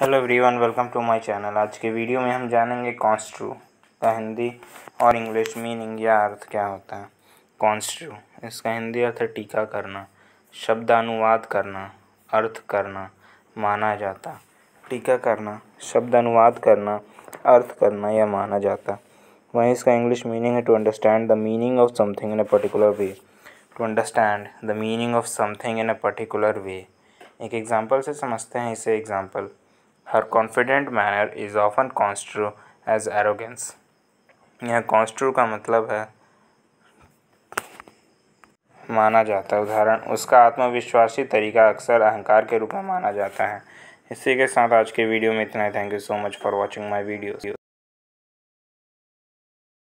Hello everyone welcome to my channel आज के video में हम जानेंगे कॉन्स्ट्रू का हिंदी और इंग्लिश मीनिंग या अर्थ क्या होता है? कॉन्स्ट्रू इसका हिंदी अर्थ टीका करना, शब्दानुवाद करना, अर्थ करना, माना जाता। टीका करना शब्द अनुवाद करना, अर्थ करना या माना जाता। वहीं इसका इंग्लिश मीनिंग है to understand the meaning of something in a particular way to understand the meaning of something in a particular way एक एग्ज़ाम्पल से समझते हैं इसे example Her confident manner is often construed as arrogance. यह construed का मतलब है माना जाता है। उदाहरण, उसका आत्मविश्वासी तरीका अक्सर अहंकार के रूप में माना जाता है। इसी के साथ आज के वीडियो में इतना ही। Thank you so much for watching my video